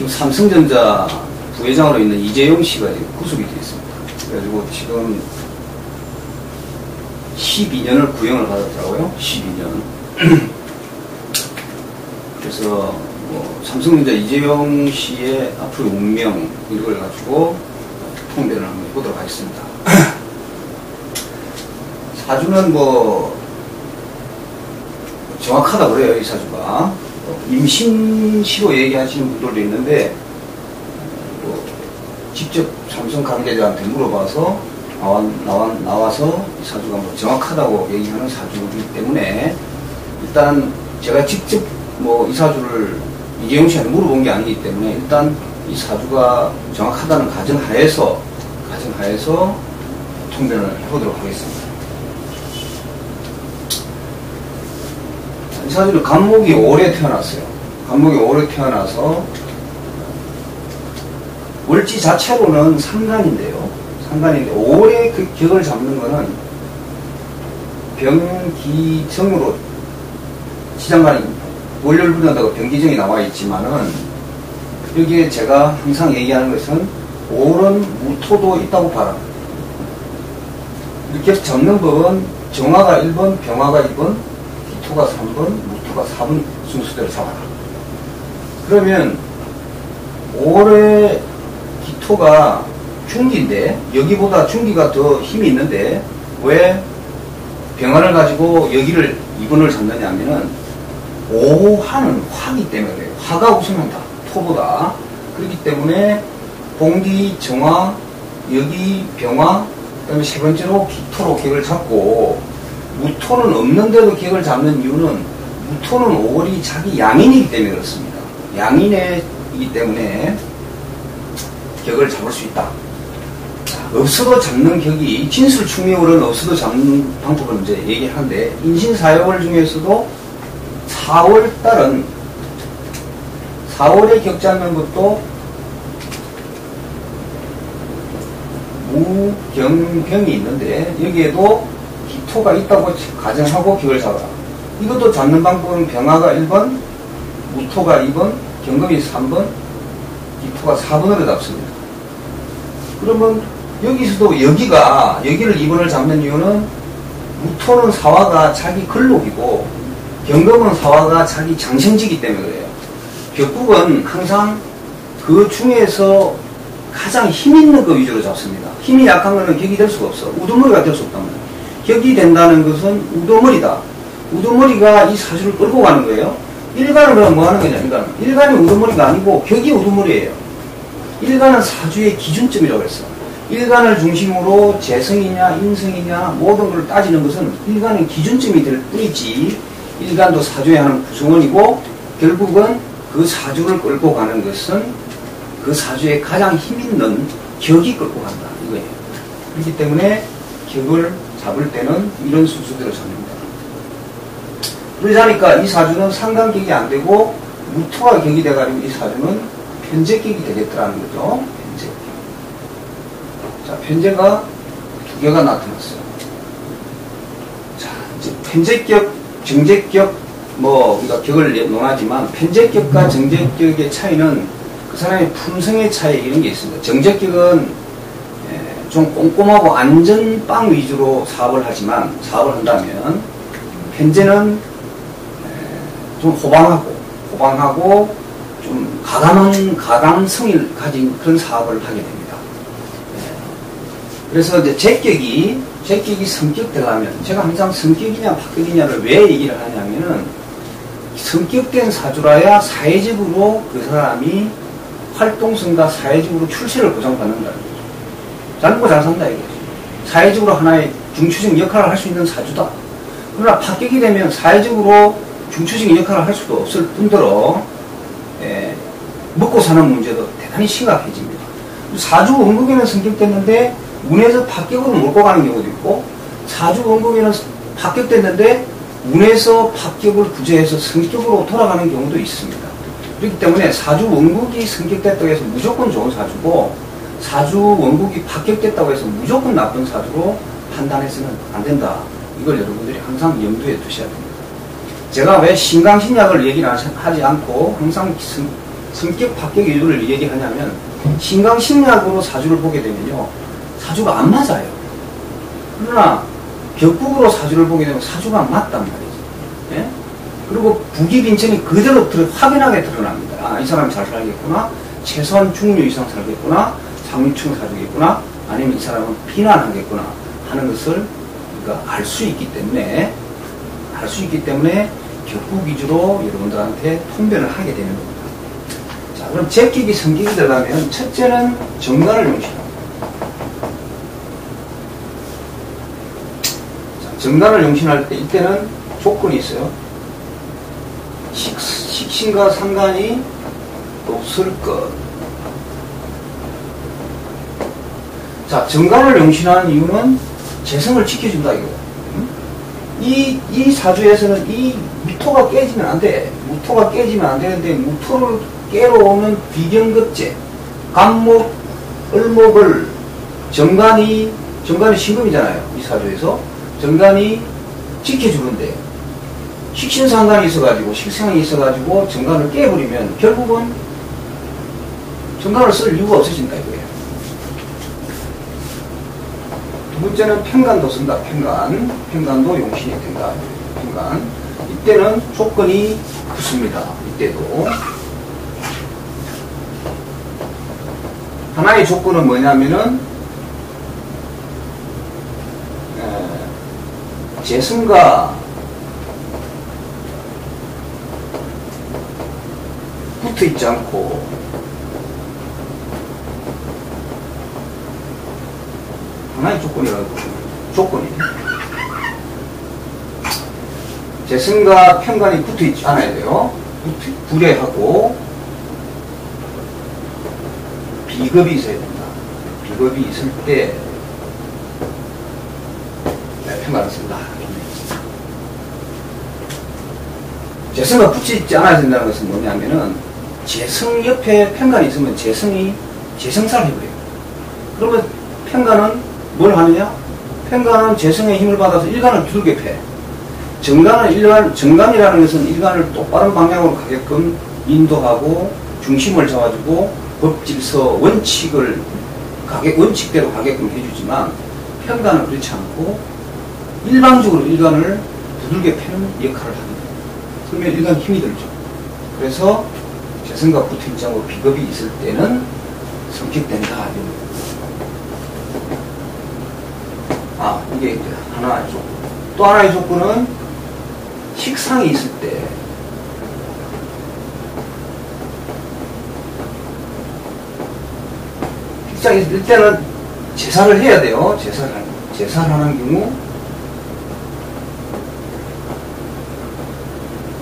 지금 삼성전자 부회장으로 있는 이재용 씨가 구속이 되어 있습니다. 그래가지고 지금 12년을 구형을 받았더라고요. 12년. 그래서 뭐 삼성전자 이재용 씨의 앞으로 운명 이걸 가지고 통배를 한번 해보도록 하겠습니다. 사주는 뭐 정확하다 그래요 이 사주가 임신시로 얘기하시는 분들도 있는데 뭐 직접 삼성 관계자한테 물어봐서 나와, 나와, 나와서 이 사주가 뭐 정확하다고 얘기하는 사주이기 때문에 일단 제가 직접 뭐 이 사주를 이재용 씨한테 물어본 게 아니기 때문에 일단 이 사주가 정확하다는 가정하에서 가정하에서 통변을 해보도록 하겠습니다. 이 사주는 간목이 오래 태어났어요. 간목이 오래 태어나서 월지 자체로는 상간인데요. 상간인데 오래 그 격을 잡는 거는 병기정으로 지장간이 월요일 부른다고 병기정이 나와 있지만은 여기에 제가 항상 얘기하는 것은 오른 무토도 있다고 봐라. 이렇게 잡는 법은 정화가 1번, 병화가 2번, 기토가 3번, 무토가 4번 순서대로 잡아라. 그러면 올해 기토가 중기인데 여기보다 중기가 더 힘이 있는데 왜 병화를 가지고 여기를 2번을 잡느냐 하면은 오화는 화기 때문에 그래요. 화가 우선한다. 토보다. 그렇기 때문에 봉기, 정화, 여기 병화, 그 다음에 세 번째로 기토로 객을 잡고 무토는 없는데도 객을 잡는 이유는 무토는 5월이 자기 양인이기 때문에 그렇습니다. 양인이기 때문에 격을 잡을 수 있다. 없어도 잡는 격이 진술 충명으로는 없어도 잡는 방법을 이제 얘기하는데 인신사역월 중에서도 4월 달은 4월에 격 잡는 것도 무경병이 있는데 여기에도 기토가 있다고 가정하고 격을 잡아라. 이것도 잡는 방법은 병화가 1번, 무토가 2번, 경금이 3번, 기토가 4번으로 잡습니다. 그러면 여기서도 여기가 여기를 2번을 잡는 이유는 무토는 사화가 자기 근록이고 경금은 사화가 자기 장생지기 때문에 그래요. 격국은 항상 그 중에서 가장 힘 있는 거 위주로 잡습니다. 힘이 약한 거는 격이 될 수가 없어. 우두머리가 될 수 없단 말이에요. 격이 된다는 것은 우두머리다. 우두머리가 이 사주를 끌고 가는 거예요. 일간은 그럼 뭐 하는 거냐, 일간은. 일간이 우두머리가 아니고 격이 우두머리예요. 일간은 사주의 기준점이라고 했어. 일간을 중심으로 재성이냐, 인성이냐, 모든 걸 따지는 것은 일간은 기준점이 될 뿐이지, 일간도 사주의 하는 구성원이고, 결국은 그 사주를 끌고 가는 것은 그 사주에 가장 힘있는 격이 끌고 간다. 이거예요. 그렇기 때문에 격을 잡을 때는 이런 순서대로 잡는다. 그러자니까 이 사주는 상관격이 안 되고 무토가 격이 돼가지고 이 사주는 편제격이 되겠더라는 거죠. 편제격. 자, 편제가 두 개가 나타났어요. 자, 이제 편제격, 정제격, 뭐, 우리가 격을 논하지만 편제격과 정제격의 차이는 그 사람의 품성의 차이 이런 게 있습니다. 정제격은 좀 꼼꼼하고 안전빵 위주로 사업을 하지만 사업을 한다면 현재는 좀 호방하고 호방하고 좀 가감한 가감성을 가진 그런 사업을 하게 됩니다. 그래서 이제 제격이 제격이 성격되려면 제가 항상 성격이냐 파격이냐를 왜 얘기를 하냐면은 성격된 사주라야 사회적으로 그 사람이 활동성과 사회적으로 출세를 보장받는다는 거죠. 잘 먹고 잘 산다 이거지. 사회적으로 하나의 중추적 역할을 할 수 있는 사주다. 그러나 파격이 되면 사회적으로 중추적인 역할을 할 수도 없을 뿐더러 예, 먹고 사는 문제도 대단히 심각해집니다. 사주 원국에는 성격됐는데 운에서 파격으로 몰고 가는 경우도 있고 사주 원국에는 파격됐는데 운에서 파격을 구제해서 성격으로 돌아가는 경우도 있습니다. 그렇기 때문에 사주 원국이 성격됐다고 해서 무조건 좋은 사주고 사주 원국이 파격됐다고 해서 무조건 나쁜 사주로 판단해서는 안 된다. 이걸 여러분들이 항상 염두에 두셔야 됩니다. 제가 왜 신강신약을 얘기를 하지 않고 항상 성격 파격 이유를 얘기하냐면 신강심리학으로 사주를 보게 되면요 사주가 안 맞아요. 그러나 격국으로 사주를 보게 되면 사주가 맞단 말이죠. 예? 그리고 부기빈천이 그대로 드러, 확연하게 드러납니다. 아, 이 사람이 잘 살겠구나. 최소한 중류 이상 살겠구나. 상류층 살겠구나. 아니면 이 사람은 비난하겠구나. 하는 것을 그러니까 알 수 있기 때문에 알 수 있기 때문에 격국 위주로 여러분들한테 통변을 하게 되는 겁니다. 자, 그럼 제끼기 성격이 들어가면 첫째는 정관을 용신합니다. 자, 정관을 용신할 때 이때는 조건이 있어요. 식, 식신과 상관이 없을 것. 자, 정관을 용신하는 이유는 재성을 지켜준다 이거. 이, 이 사주에서는 이 무토가 깨지면 안 돼. 무토가 깨지면 안 되는데 무토를 깨러 오는 비경급제, 간목, 을목을 정관이, 정관이 신금이잖아요. 이 사주에서. 정관이 지켜주는데 식신상관이 있어가지고 식상이 있어가지고 정관을 깨버리면 결국은 정관을 쓸 이유가 없어진다 이거예요. 두 번째는 평간도 쓴다. 평간. 평간도 용신이 된다. 평간. 이때는 조건이 붙습니다. 이때도. 하나의 조건은 뭐냐면은 재승과 붙어 있지 않고 하나의 조건이라고 조건이 재승과 편관이 붙어 있지 않아야 돼요. 불례하고 비겁이 있어야 된다. 비겁이 있을 때 편관을 쓴다. 재성과 붙이 있지 않아야 된다는 것은 뭐냐면은 재성 옆에 편관이 있으면 재성이 재성사를 해버려요. 그러면 편관은 뭘 하느냐? 편관은 재성의 힘을 받아서 일간을 두들겨 패. 정관은 일간, 정관이라는 것은 일간을 똑바른 방향으로 가게끔 인도하고 중심을 잡아주고 법 질서 원칙을 가게, 원칙대로 가게끔 해주지만 편관은 그렇지 않고 일방적으로 일간을 두들겨 패는 역할을 합니다. 그러면 일간 힘이 들죠. 그래서 재성과 붙은 장으로 비겁이 있을 때는 성격된다. 아, 이게 하나의 조건. 또 하나의 조건은 식상이 있을 때 식상이 있을 때는 제사를 해야 돼요. 제사를 하는, 제사를 하는 경우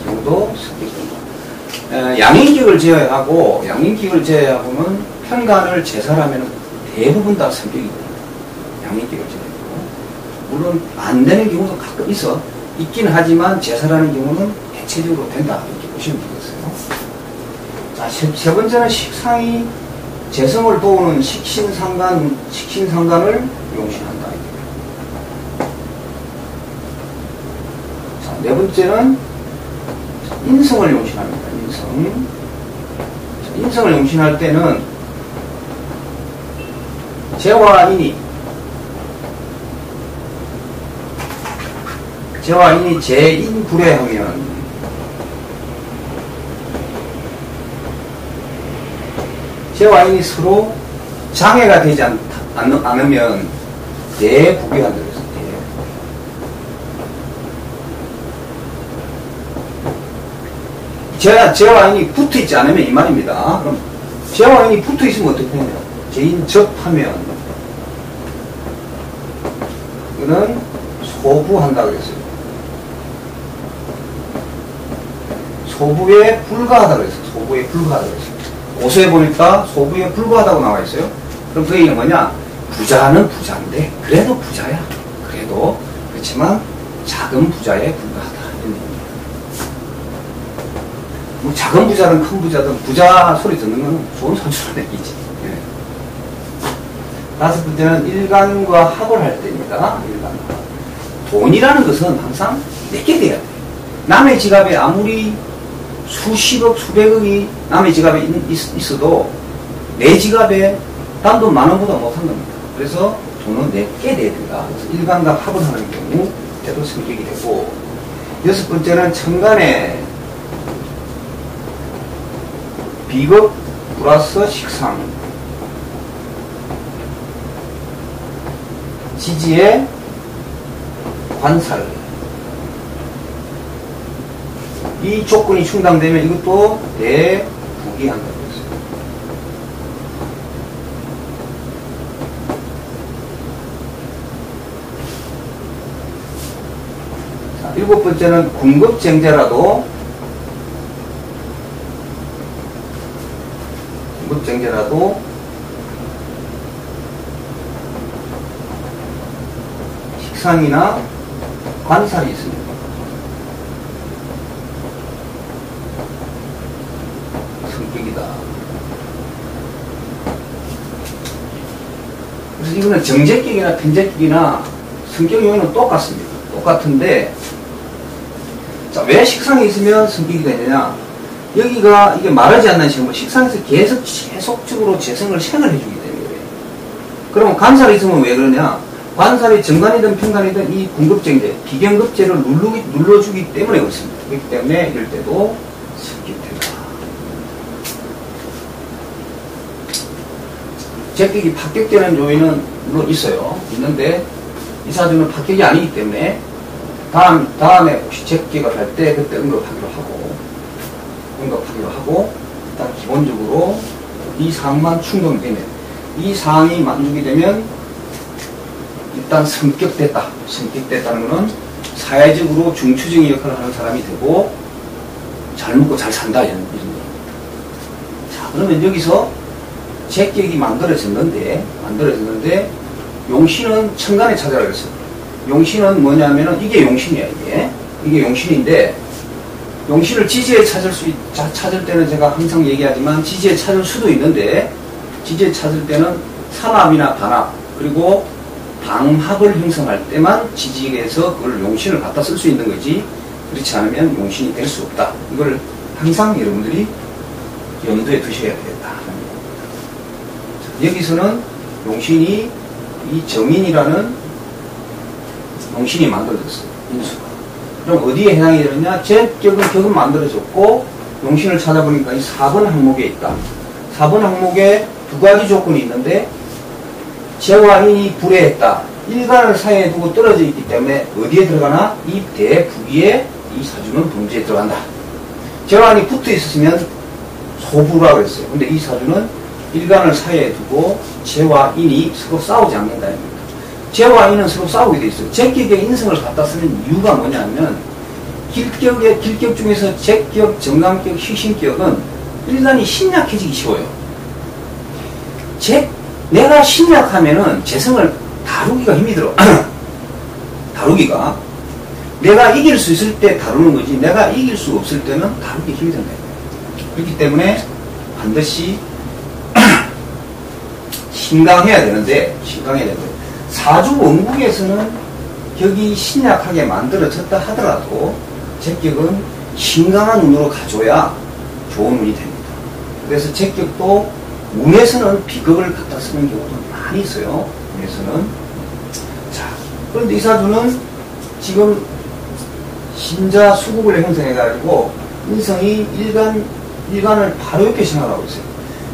경우도 성격된다. 양인격을 제외하고 양인격을 제외하고는 편간을 제사하면 대부분 다 성격이 됩니다. 양인격을 제외. 물론 안 되는 경우도 가끔 있어. 있긴 하지만 제사라는 경우는 대체적으로 된다. 이렇게 보시면 되겠어요. 자, 세, 세 번째는 식상이 재성을 도우는 식신상관, 식신상관을 용신한다. 자, 네 번째는 인성을 용신합니다. 인성. 자, 인성을 용신할 때는 재와 인이 저와 인이 재인불회하면 저와 인이 서로 장애가 되지 않, 않, 않으면 대부귀한다 그랬어 제, 제와 인이 붙어 있지 않으면 이 말입니다. 그럼 제와 인이 붙어 있으면 어떻게 되냐? 재인 접하면 이거는 소부한다 그랬어요. 소부에 불과하다 그랬어요. 소부에 불과하다 그랬어요. 오서에 보니까 소부에 불과하다고 나와 있어요. 그럼 그 얘기는 뭐냐? 부자는 부자인데 그래도 부자야. 그래도 그렇지만 작은 부자에 불과하다. 뭐 작은 부자든 큰 부자든 부자 소리 듣는 건 좋은 선수로 얘기지. 예. 다섯 번째는 일간과 합을 할 때입니다. 일간과. 돈이라는 것은 항상 내게 돼야 돼. 남의 지갑에 아무리 수십억, 수백억이 남의 지갑에 있, 있어도 내 지갑에 단돈 만 원보다 못한 겁니다. 그래서 돈은 내게 된다. 그래서 일간과 합을 하는 경우 때도 성격이 되고 여섯 번째는 천간에 비겁 플러스 식상 지지의 관살 이 조건이 충당되면 이것도 대부기한다고 했어요. 자, 일곱 번째는 궁급쟁제라도 궁급쟁제라도 식상이나 관살이 있습니다. 그래서 이거는 정제격이나 편제격이나 성격 요인은 똑같습니다. 똑같은데 자, 왜 식상이 있으면 성격이 되느냐? 여기가 이게 말하지 않는 식으로 식상에서 계속 계속적으로 재생을 생을 해주기 때문에. 그러면 관살이 있으면 왜 그러냐? 관살이 정관이든 평관이든 이 궁급쟁제, 비경급제를 눌러주기 때문에 그렇습니다. 그렇기 때문에 이럴 때도 성격된다. 제격이 합격되는 요인은 물론 있어요. 있는데 이 사주는 합격이 아니기 때문에 다음, 다음에 혹시 제격가 갈때 그때 언급하기로 하고 언급하기로 하고 일단 기본적으로 이 사항만 충족되면 이 사항이 만족이 되면 일단 성격됐다. 성격됐다는 것은 사회적으로 중추적인 역할을 하는 사람이 되고 잘 먹고 잘 산다 이런 이런 거. 자 그러면 여기서 제격이 만들어졌는데 만들어졌는데 용신은 천간에 그랬어요. 용신은 뭐냐면은 이게 용신이야 이게 이게 용신인데 용신을 지지에 찾을 수 있, 자, 찾을 때는 제가 항상 얘기하지만 지지에 찾을 수도 있는데 지지에 찾을 때는 산압이나 반압 그리고 방합을 형성할 때만 지지에서 그걸 용신을 갖다 쓸 수 있는 거지 그렇지 않으면 용신이 될 수 없다. 이걸 항상 여러분들이 염두에 두셔야 되겠다. 여기서는 용신이 이 정인이라는 용신이 만들어졌어요. 인수가. 그럼 어디에 해당이 되느냐? 제격은 격은 만들어졌고 용신을 찾아보니까 이 4번 항목에 있다. 4번 항목에 두 가지 조건이 있는데 재화인이 불해했다. 일간을 사이에 두고 떨어져 있기 때문에 어디에 들어가나? 이 대부기에 이 사주는 동지에 들어간다. 재화인이 붙어 있었으면 소부라 그랬어요. 근데 이 사주는 일간을 사이에 두고 재와 인이 서로 싸우지 않는다. 재와 인은 서로 싸우게 돼 있어요. 제격의 인성을 갖다 쓰는 이유가 뭐냐면 길격의 길격 중에서 제격, 정강격, 희신격은 일간이 신약해지기 쉬워요. 제, 내가 신약하면은 재성을 다루기가 힘이 들어. 다루기가. 내가 이길 수 있을 때 다루는 거지, 내가 이길 수 없을 때는 다루기 힘이 든다. 그렇기 때문에 반드시 신강해야 되는데, 신강해야 되는데, 사주 원국에서는 격이 신약하게 만들어졌다 하더라도, 제격은 신강한 운으로 가져야 좋은 운이 됩니다. 그래서 제격도 운에서는 비극을 갖다 쓰는 경우도 많이 있어요. 운에서는. 자, 그런데 이 사주는 지금 신자 수국을 형성해 가지고 인성이 일간, 일간을 바로 옆에 생각하고 있어요.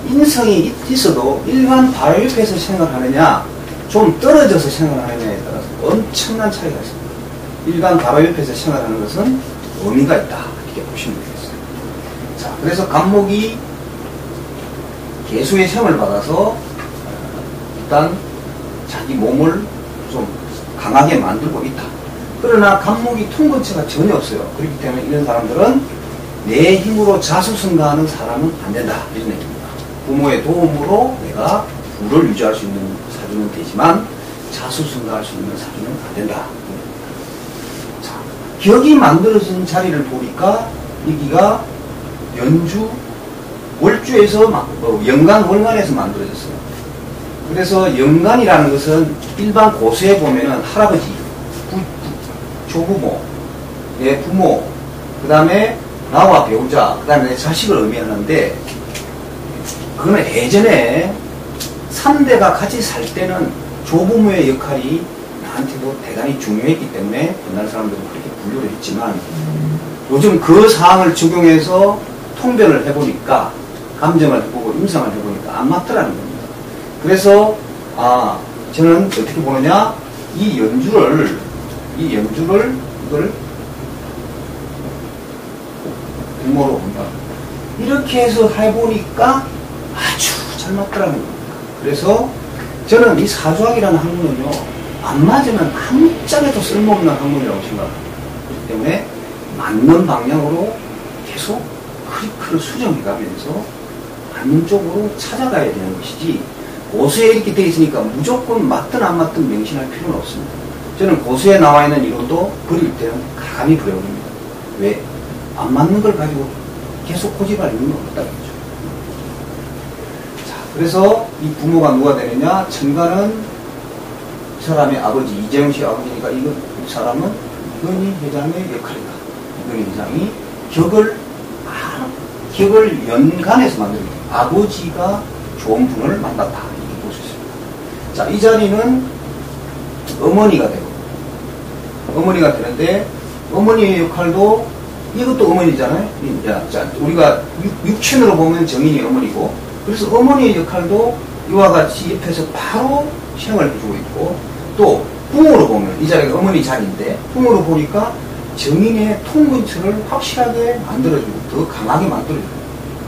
인성이 있어도 일간 바로 옆에서 생각하느냐, 좀 떨어져서 생각하느냐에 따라서 엄청난 차이가 있습니다. 일간 바로 옆에서 생각하는 것은 의미가 있다. 이렇게 보시면 되겠어요. 자, 그래서 간목이 개수의 시험을 받아서 일단 자기 몸을 좀 강하게 만들고 있다. 그러나 간목이 통근체가 전혀 없어요. 그렇기 때문에 이런 사람들은 내 힘으로 자수성가하는 사람은 안 된다. 이런 얘기입니다. 부모의 도움으로 내가 부를 유지할 수 있는 사주는 되지만 자수성가할 수 있는 사주는 안 된다. 자, 격이 만들어진 자리를 보니까 여기가 연주 월주에서 어, 연간 월간에서 만들어졌어요. 그래서 연간이라는 것은 일반 고수에 보면은 할아버지, 부, 부, 조부모, 예, 부모, 그 다음에 나와 배우자, 그 다음에 내 자식을 의미하는데, 그거는 예전에 3대가 같이 살 때는 조부모의 역할이 나한테도 대단히 중요했기 때문에 옛날 사람들은 그렇게 분류를 했지만, 요즘 그 사항을 적용해서 통변을 해보니까, 감정을 해보고 임상을 해보니까 안 맞더라는 겁니다. 그래서, 아, 저는 어떻게 보느냐, 이 연주를, 이 연주를, 이걸 부모로 본다. 이렇게 해서 해보니까 아주 잘 맞더라는 겁니다. 그래서 저는 이 사주학이라는 학문은요, 안 맞으면 한 짝에도 쓸모없는 학문이라고 생각합니다. 그렇기 때문에 맞는 방향으로 계속 크리크를 수정해가면서 맞는 쪽으로 찾아가야 되는 것이지 고수에 이렇게 되어 있으니까 무조건 맞든 안 맞든 명심할 필요는 없습니다. 저는 고수에 나와 있는 이론도 버릴 때는 가감히 버려버립니다. 왜? 안 맞는 걸 가지고 계속 고집할 이유는. 자, 그래서 이 부모가 누가 되느냐? 이 사람의 아버지, 이재용 씨 아버지니까 이거, 이 사람은 이건희 회장의 역할이다. 이건희 회장이 격을, 아, 격을 연간해서 만듭니다. 아버지가 좋은 분을 만났다. 이렇게 볼 수 있습니다. 자, 이 자리는 어머니가 되고, 어머니가 되는데, 어머니의 역할도 이것도 어머니잖아요. 야, 자, 우리가 육, 신으로 보면 정인이 어머니고, 그래서 어머니의 역할도 이와 같이 옆에서 바로 시행을 해주고 있고, 또 붕으로 보면 이 자리가 어머니 자리인데, 붕으로 보니까 정인의 통근처를 확실하게 만들어주고, 더 강하게 만들어주고,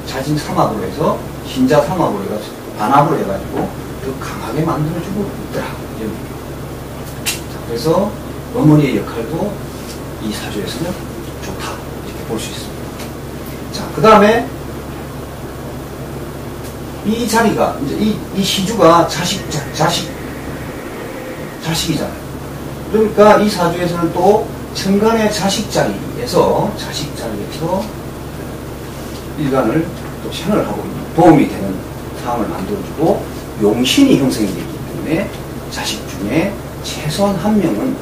자진 삼합으로 해서 신자 삼합으로 해가지고, 반합으로 해가지고, 더 강하게 만들어주고 있더라. 자, 그래서 어머니의 역할도 이 사주에서는 좋다. 볼수 있습니다. 자, 그 다음에 이 자리가, 이제 이, 이 시주가 자식, 자, 자식, 자식이잖아요. 그러니까 이 사주에서는 또 천간의 자식 자리에서, 자식 자리에서 일간을 또 생을 하고 있는 도움이 되는 상황을 만들어주고 용신이 형성이 되기 때문에 자식 중에 최소한 한 명은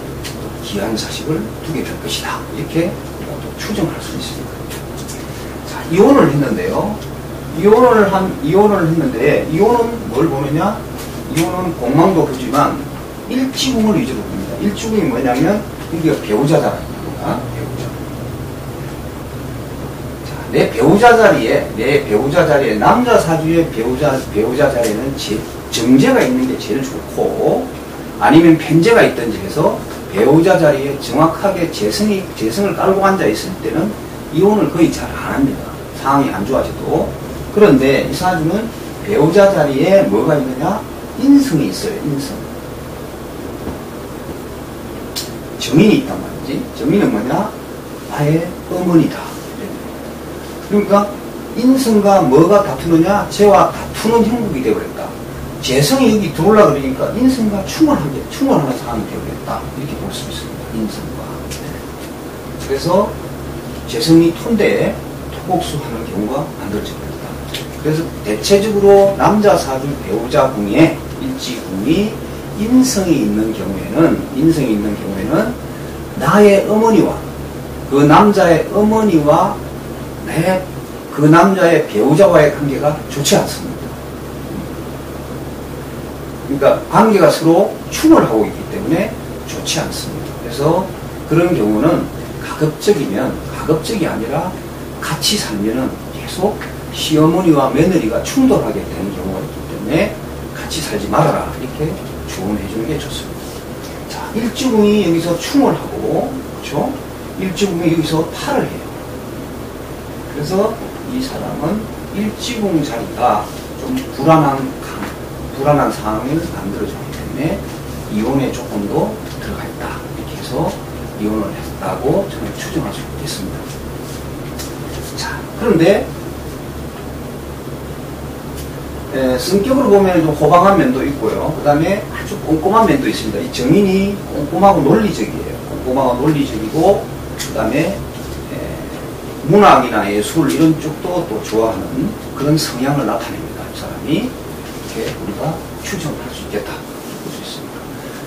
귀한 자식을 두게 될 것이다. 이렇게 추정할 수 있습니다. 자, 이혼을 했는데요. 이혼을 한, 이혼을 했는데, 이혼은 뭘 보느냐? 이혼은 공망도 보지만, 일지궁을 위주로 봅니다. 일지궁이 뭐냐면, 우리가 배우자잖아요. 배우자. 자, 내 배우자 자리에, 내 배우자 자리에, 남자 사주의 배우자, 배우자 자리에는 제, 정제가 있는 게 제일 좋고, 아니면 편제가 있든지 해서 배우자 자리에 정확하게 재성이, 재성을 깔고 앉아 있을 때는 이혼을 거의 잘 안 합니다. 상황이 안 좋아져도. 그런데 이 사주는 배우자 자리에 뭐가 있느냐? 인성이 있어요, 인성. 정인이 있단 말이지. 정인은 뭐냐? 나의 어머니다. 그러니까 인성과 뭐가 다투느냐? 죄와 다투는 형국이 되어버렸다. 재성이 여기 들어올라 그러니까 인성과 충원하게, 충원하는 상황이 되어버렸다. 이렇게 볼 수 있습니다. 인성과. 그래서 재성이 톤대에 토곡수 하는 경우가 만들어져 버렸다. 그래서 대체적으로 남자 사주 배우자 궁에 일지궁이 인성이 있는 경우에는, 인성이 있는 경우에는 나의 어머니와 그 남자의 어머니와 내 그 남자의 배우자와의 관계가 좋지 않습니다. 그러니까 관계가 서로 충돌하고 있기 때문에 좋지 않습니다. 그래서 그런 경우는 가급적이면 가급적이 아니라 같이 살면은 계속 시어머니와 며느리가 충돌하게 되는 경우가 있기 때문에 같이 살지 말아라 이렇게 조언해 주는 게 좋습니다. 자 일주궁이 여기서 충돌하고 그렇죠? 일주궁이 여기서 탈을 해요. 그래서 이 사람은 일지궁 자리가 좀 불안한 불안한 상황을 만들어주기 때문에 이혼에 조금 더 들어가 있다. 이렇게 해서 이혼을 했다고 저는 추정할 수 있겠습니다. 자, 그런데 에, 성격으로 보면 좀 호방한 면도 있고요. 그 다음에 아주 꼼꼼한 면도 있습니다. 이 정인이 꼼꼼하고 논리적이에요. 꼼꼼하고 논리적이고, 그 다음에 문학이나 예술 이런 쪽도 또 좋아하는 그런 성향을 나타냅니다. 이 사람이. 이렇게 우리가 추정할 수 있겠다. 볼수 있습니다.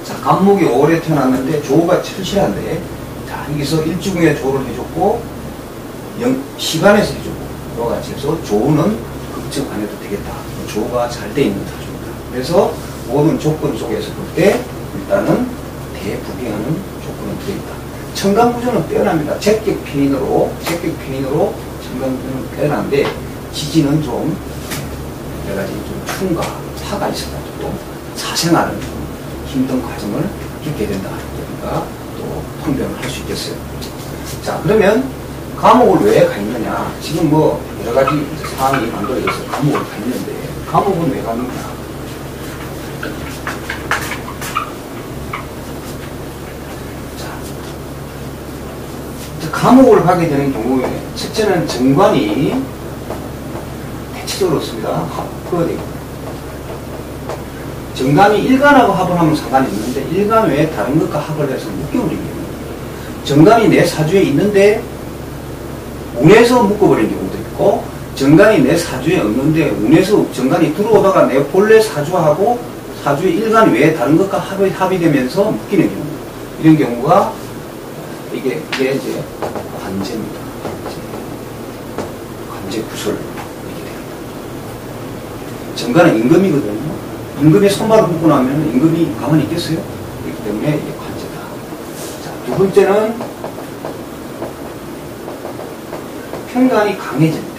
자, 간목이 오래 태어났는데 조가 철실한데, 자, 여기서 일주궁에 조를 해줬고, 영, 시간에서 해주고 이와 같이 해서 조는 걱정 안 해도 되겠다. 조가 잘 돼 있는 사주입니다. 그래서 모든 조건 속에서 볼 때 일단은 대부빙하는 조건은 들어있다. 청강구조는 빼어납니다. 적격 피인으로 적격 피인으로 청강구조는 빼어난데 지지는 좀 여러 가지 좀 충과 파가 있어가지고 사생활은 좀 힘든 과정을 겪게 된다. 그러니까 또 통변을 할 수 있겠어요. 자 그러면 감옥을 왜가 있느냐? 지금 뭐 여러 가지 상황이 만들어져서 감옥을 가 있는데 감옥은 왜 가느냐? 자, 감옥을 가게 되는 경우에 첫째는 정관이 대체적으로 없습니다. 합거가 되고 정관이 일간하고 합을 하면 상관이 있는데 일간 외에 다른 것과 합을 해서 묶여버린 경우 정관이 내 사주에 있는데 운에서 묶어버린 경우도 있고 정관이 내 사주에 없는데 운에서 정관이 들어오다가 내 본래 사주하고 사주의 일간 외에 다른 것과 합이, 합의되면서 묶이는 경우 이런 경우가 이게, 이게 이제 관제입니다. 관제 구설 이렇게 됩니다. 정관은 임금이거든요. 임금에 손발을 묶고 나면 임금이 가만히 있겠어요? 그렇기 때문에 이게 관제다. 자, 두 번째는 평간이 때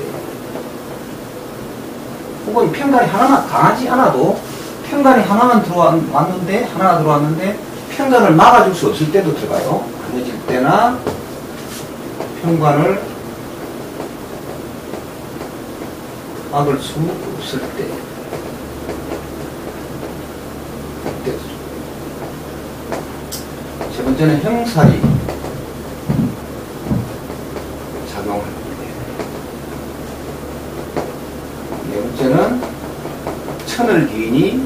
혹은 평간이 하나만 강하지 않아도 평간이 하나만 들어왔는데 하나가 들어왔는데 평간을 막아줄 수 없을 때도 들어가요. 강해질 때나 평간을 막을 수 없을 때. 세 번째는 형살이 작용할 때. 네 번째는 천을 기인이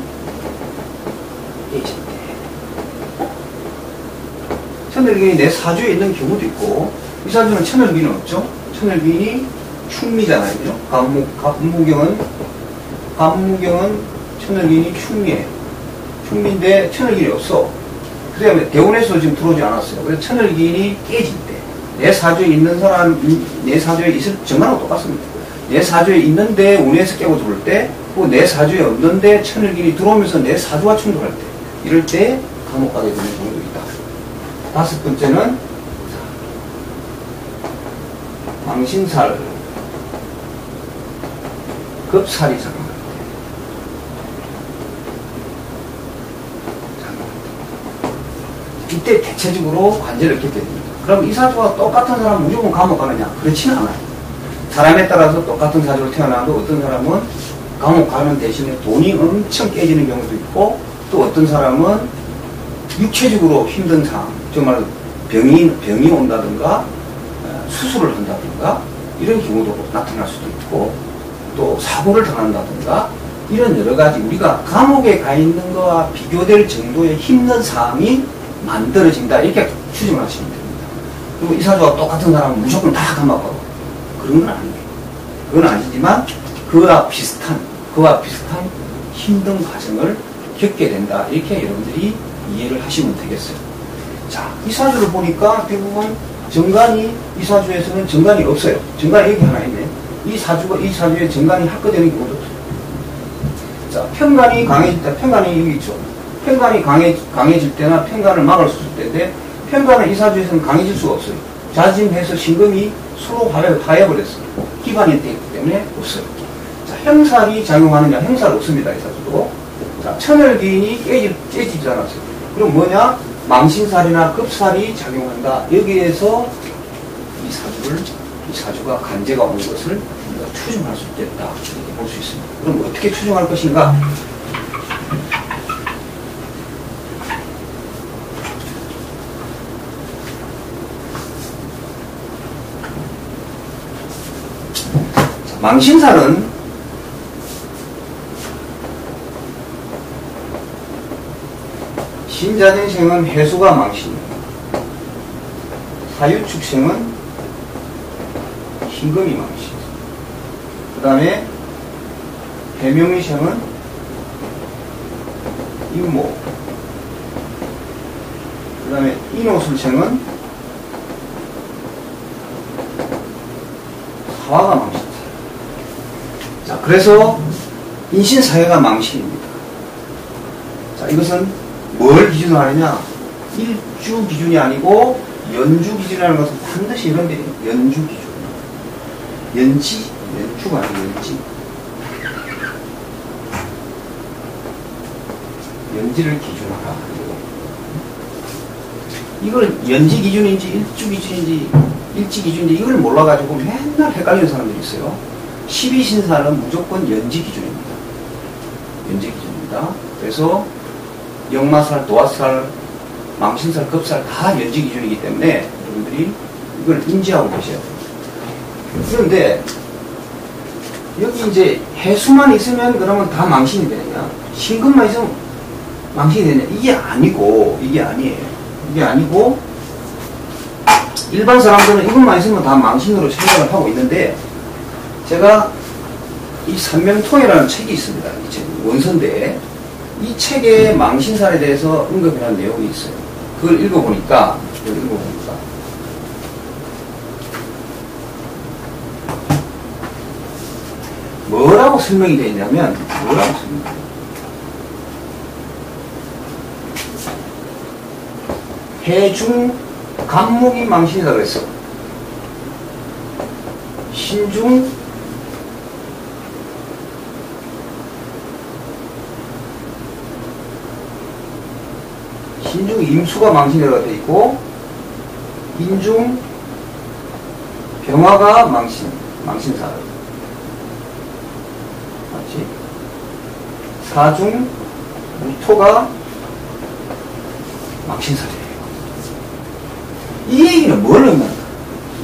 때. 천을 기인이 내 사주에 있는 경우도 있고, 이 사주는 천을 기인은 없죠? 천을 기인이 충미잖아요. 간무, 간무경은, 천을 기인이 충미예요. 충미인데 천을 기인이 없어. 그 다음에 대운에서 지금 들어오지 않았어요. 그래서 천을 기인이 깨질 때. 내 사주에 있는 사람, 내 사주에 있을 정말하고 똑같습니다. 내 사주에 있는데 운에서 깨고 들어올 때, 내 사주에 없는데 천을길이 들어오면서 내 사주와 충돌할 때, 이럴 때 감옥 가게 되는 경우도 있다. 다섯 번째는 망신살, 급살이 작용할 때. 이때 대체적으로 관제를 겪게 됩니다. 그럼 이 사주와 똑같은 사람은 무조건 감옥 가느냐? 그렇지는 않아요. 사람에 따라서 똑같은 사주로 태어나도 어떤 사람은 감옥 가는 대신에 돈이 엄청 깨지는 경우도 있고 또 어떤 사람은 육체적으로 힘든 상황, 정말 병이, 병이 온다든가 어, 수술을 한다든가 이런 경우도 나타날 수도 있고 또 사고를 당한다든가 이런 여러 가지 우리가 감옥에 가 있는 것과 비교될 정도의 힘든 상황이 만들어진다 이렇게 추정하시면 됩니다. 그리고 이 사주와 똑같은 사람은 무조건 다 감옥 가고 그런 건 아니에요. 그건 아니지만 그와 비슷한 그와 비슷한 힘든 과정을 겪게 된다. 이렇게 여러분들이 이해를 하시면 되겠어요. 자, 이 사주를 보니까 대부분 정관이 이 사주에서는 정관이 없어요. 정관이 여기 하나 있네. 이 사주가 이 사주에 정관이 합거되는 경우도 없어요. 자, 평관이 강해질 때 평관이 여기 있죠. 평관이 강해 강해질 때나 평관을 막을 수 있을 때인데 평관은 이 사주에서는 강해질 수가 없어요. 자진해서 신금이 서로 파해버렸어요. 기반이 되기 때문에 없어요. 자, 형살이 작용하느냐? 형살 없습니다. 이 사주도. 자, 천혈기인이 깨지, 깨지지 않았어요. 그럼 뭐냐? 망신살이나 급살이 작용한다. 여기에서 이 사주를, 이 사주가 간제가 온 것을 우리가 추정할 수 있겠다. 이렇게 볼 수 있습니다. 그럼 어떻게 추정할 것인가? 망신살은 신자진생은 해수가 망신, 사유축생은 신금이 망신, 그 다음에 해명의생은 임모, 그 다음에 인호술생은 사화가. 자, 그래서 인신사회가 망신입니다. 자, 이것은 뭘 기준으로 하느냐? 일주 기준이 아니고 연주 기준이라는 것은 반드시 이런 데 연주 기준. 연지, 연주가 아니고 연지. 연지를 기준으로 하라. 이걸 연지 기준인지 일주 기준인지 일지 기준인지 이걸 몰라가지고 맨날 헷갈리는 사람들이 있어요. 12신사는 무조건 연지 기준입니다. 연지 기준입니다. 그래서 역마살, 도화살, 망신살, 급살 다 연지 기준이기 때문에 여러분들이 이걸 인지하고 계셔야 돼요. 그런데 여기 이제 해수만 있으면 그러면 다 망신이 되느냐? 신금만 있으면 망신이 되느냐? 이게 아니고 이게 아니에요. 이게 아니고 일반 사람들은 이것만 있으면 다 망신으로 생각을 하고 있는데 제가 이 삼명통이라는 책이 있습니다. 이 책, 원서인데 이 책에 망신살에 대해서 언급이라는 내용이 있어요. 그걸 읽어보니까 그걸 읽어보니까 뭐라고 설명이 되어 있냐면 뭐라고 설명이 돼요? 해중 감목이 망신이다 그랬어. 신중 신중 임수가 망신이라고 돼 있고 인중 병화가 망신 망신사 맞지? 사중 무토가 망신살이에요. 이 얘기는 뭘 의미한다?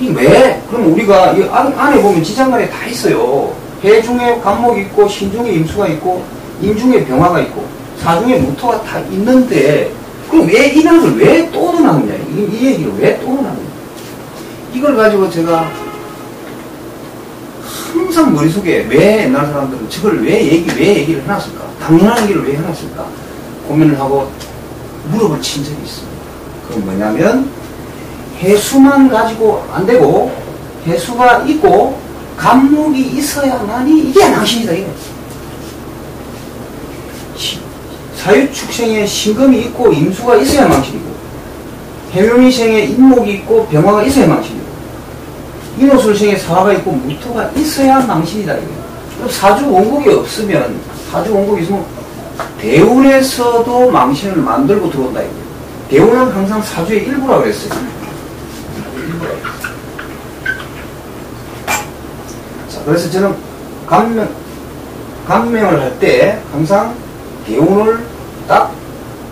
이 왜? 그럼 우리가 이 안, 안에 보면 지장간에 다 있어요. 해중에 간목이 있고, 신중에 임수가 있고, 임중에 병화가 있고, 사중에 무토가 다 있는데, 그럼 왜걸왜또 넣느냐? 이, 이 얘기를 왜또 넣느냐? 이걸 가지고 제가 항상 머릿속에 왜 옛날 사람들은 저걸 왜 얘기, 왜 얘기를 해놨을까? 당연한 얘기를 왜 해놨을까? 고민을 하고 물어볼 친 적이 있습니다. 그건 뭐냐면, 해수만 가지고 안 되고 해수가 있고 감목이 있어야만이 이게 낭신이다 이거. 사유축생에 신금이 있고 임수가 있어야 망신이고 해묘미생에 인목이 있고 병화가 있어야 망신이고 인호술생에 사화가 있고 무토가 있어야 망신이다 이거. 사주 원국이 없으면 사주 원국이 있으면 대운에서도 망신을 만들고 들어온다 이거. 대운은 항상 사주의 일부라 그랬어요. 자, 그래서 저는 감명, 감명을 할 때 항상 대운을 딱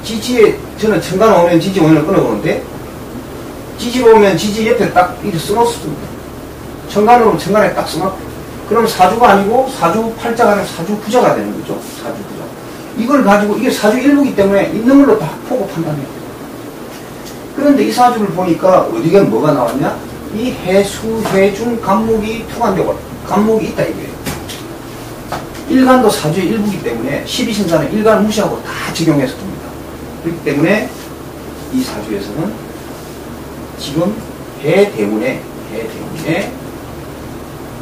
지지에, 저는 천간 오면 지지 원을 끊어보는데, 지지로 오면 지지 옆에 딱 이렇게 써놓습니다. 천간으로 오면 천간에 딱 써놓고, 그럼 사주가 아니고 사주 팔자가 아니고 사주 부자가 되는 거죠. 사주 부자. 이걸 가지고, 이게 사주 일부기 때문에 있는 걸로 다 보고 판단해요. 그런데 이 사주를 보니까 어디가 뭐가 나왔냐? 이 해수, 해중, 간목이 투간되고 간목이 있다 이거예요. 일간도 사주의 일부기 때문에 12신사는 일간 무시하고 다 적용해서 봅니다. 그렇기 때문에 이 사주에서는 지금 해 때문에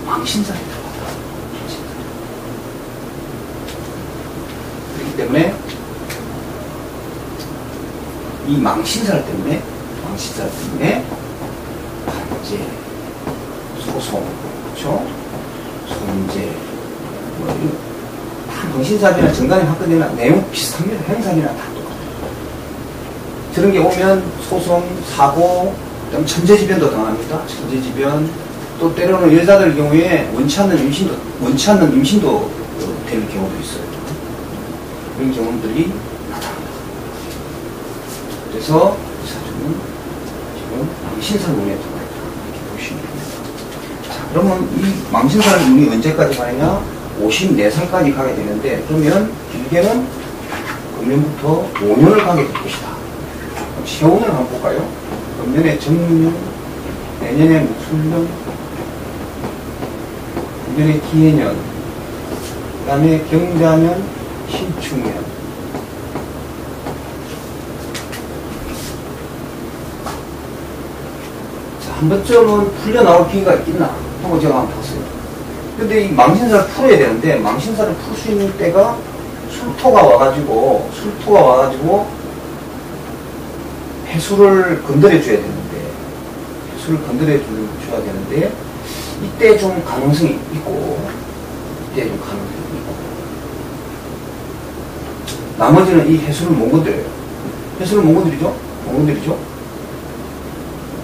망신살이 들어왔다. 그렇기 때문에 이 망신살 때문에 망신살 때문에 반제, 소송, 그렇죠? 손재, 다 망신살이나 정관의 학근이나 내용 비슷합니다. 행살이나 다 똑같아요. 저런 게 오면 소송, 사고, 그다음 천재지변도 당합니다. 천재지변, 또 때로는 여자들 경우에 원치 않는 임신도 원치 않는 임신도 될 경우도 있어요. 그런 경험들이 그래서 이 사주는 지금 망신살 운에 들어가 있다. 이렇게 보시면 됩니다. 자, 그러면 이 망신살 운이 언제까지 가느냐? 54살까지 가게 되는데, 그러면 길게는 금년부터 5년을 가게 될 것이다. 시운을 한번 볼까요? 금년에 정년, 내년에 무술년, 내년에 기해년, 그 다음에 경자년, 신축년, 한 번쯤은 풀려 나올 기회가 있겠나 하고 제가 한번. 근데 이 망신사를 풀어야 되는데 망신사를 풀 수 있는 때가 술토가 와가지고 술토가 와가지고 해수를 건드려 줘야 되는데 해수를 건드려 주- 줘야 되는데 이때 좀 가능성이 있고 이때 좀 가능성이 있고 나머지는 이 해수를 못 건드려요 해수를 못 건드리죠? 못 건드리죠?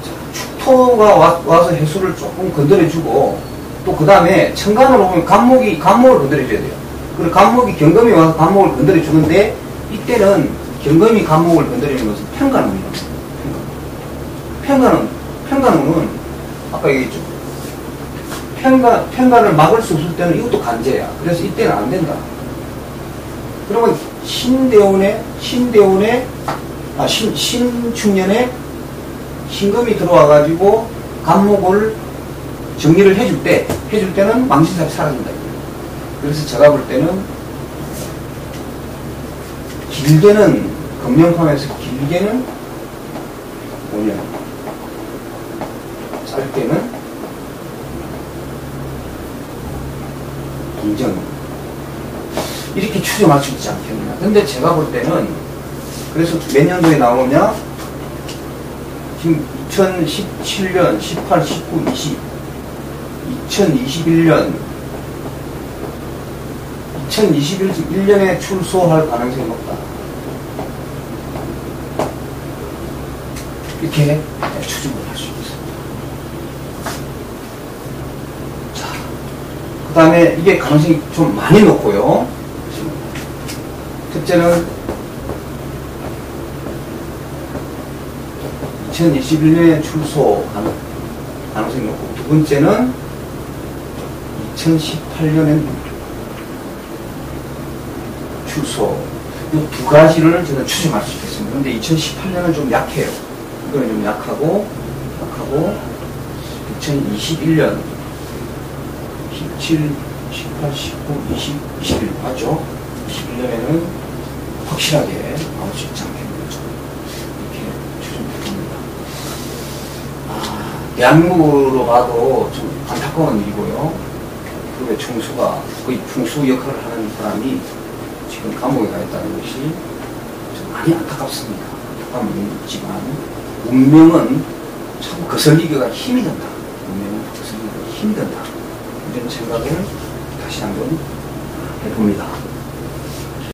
자, 축토가 와, 와서 해수를 조금 건드려 주고 또 그 다음에 천간으로 보면 간목이 간목을 건드려줘야 돼요. 그리고 간목이 경금이 와서 간목을 건드려 주는데 이때는 경금이 간목을 건드리는 것은 편간운이에요. 편간운. 편간운은 아까 얘기했죠. 편간, 편간을 막을 수 없을 때는 이것도 간제야. 그래서 이때는 안 된다. 그러면 신대운에 신대운에 아, 신, 신축년에 신금이 들어와가지고 간목을 정리를 해줄 때, 해줄 때는 망신살이 사라진다. 그래서 제가 볼 때는 길게는, 금명판에서 길게는 5년, 짧게는 2년. 이렇게 추정할 수 있지 않겠느냐. 근데 제가 볼 때는, 그래서 몇 년도에 나오냐? 지금 2017년, 18, 19, 20, 2021년, 2021년에 출소할 가능성이 높다. 이렇게 추정을 할 수 있습니다. 자, 그 다음에 이게 가능성이 좀 많이 높고요. 첫째는 2021년에 출소 가능, 가능성이 높고 두 번째는 2018년엔 출소 이 두 가지를 저는 추정할 수 있겠습니다. 근데 2018년은 좀 약해요. 이거는 좀 약하고 약하고 2021년 17, 18, 19, 20, 21 맞죠? 21년에는 확실하게 나올 수 있지 않겠는가 이렇게 추정됩니다. 아, 대한민국으로 봐도 좀 안타까운 일이고요. 그의 총수가 거의 총수 역할을 하는 사람이 지금 감옥에 가 있다는 것이 좀 많이 안타깝습니다. 안타까움은 있지만 운명은 참 거슬리기가 힘이 든다. 운명은 거슬리기가 힘이 든다. 이런 생각을 다시 한번 해봅니다.